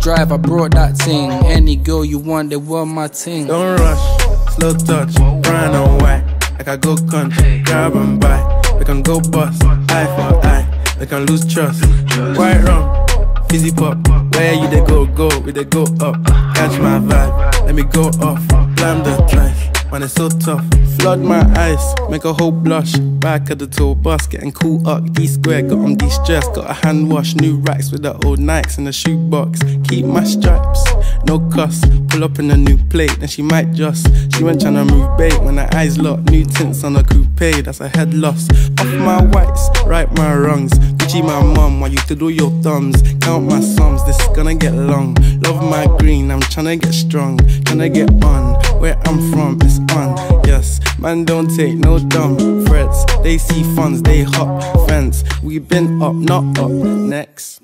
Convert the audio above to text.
drive, I brought that thing. Any girl you want, they want my thing. Don't rush, slow touch, brown and white. I go country, grab and buy. We can go bust, eye for eye. We can lose trust. White rum, fizzy pop. Where you they go, go, we they go up. Catch my vibe, let me go off. Blam the trash, man, it's so tough. Flood my eyes, make a whole blush. Back of the tour bus, getting cool up. D square, got on de stress. Got a hand wash, new racks with the old Nikes in the shoebox. Keep my stripes, no cuss. Pull up in a new plate, then she might just. She went tryna move bait when her eyes locked. New tints on a coupe, that's a head loss. Off my whites, right my wrongs. Gucci my mum, while you to do your thumbs. Count my sums, this is gonna get long. Love my green, I'm tryna get strong. Tryna get on, where I'm from, it's on. Yes, man, don't take no dumb threats. They see funds, they hop fence. We been up, not up. Next.